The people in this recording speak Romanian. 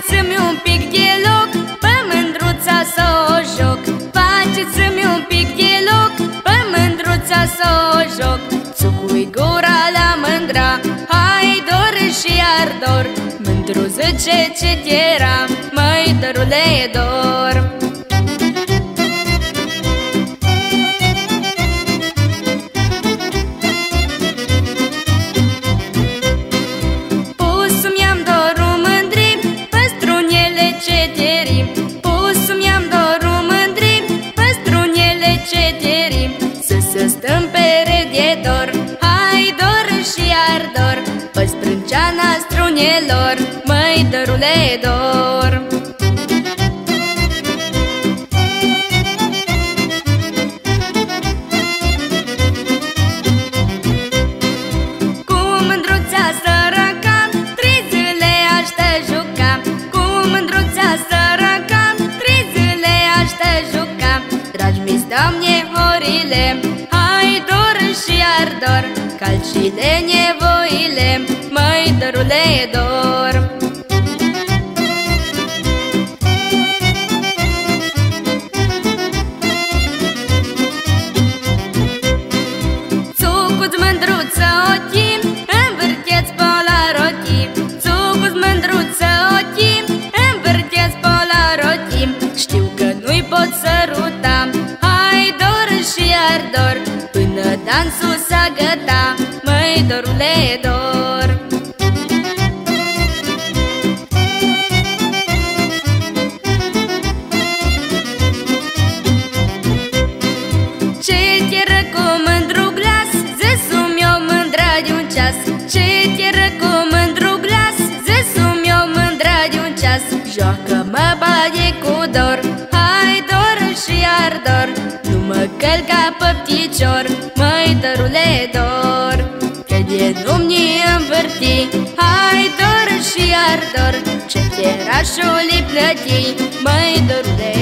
Faceți-mi un pic de loc Pe mândruța să o joc. Faceți-mi un pic de loc Pe mândruța să o joc. Țucui gura la mândra Hai dor și ardor. Mândru zice ce era Măi dărule dor Sprânceana strunelor, măi dărule dor. Cu mândruța săraca, trei zile aș te juca. Cu mândruța săraca, trei zile aș te juca. Dragi mi doamne horile, hai dor și ardor Calcile nevoile, măi dărule dor. Țucuți mândruță ochii, învârteți pe la rotii Țucuți mândruță ochii, învârteți pe la rotii Știu că nu-i pot săruta, hai dor și ardor Până dansul s-a găta, măi dorule dor tieră cu mândru glas Zăsum eu mândra de un ceas. Joacă-mă baie cu dor Hai dor și ardor Nu mă călca pe pticior Măi dărule dor Că de nu-mi învârti Hai dor și ardor Ce terașul plăti Măi dărule dor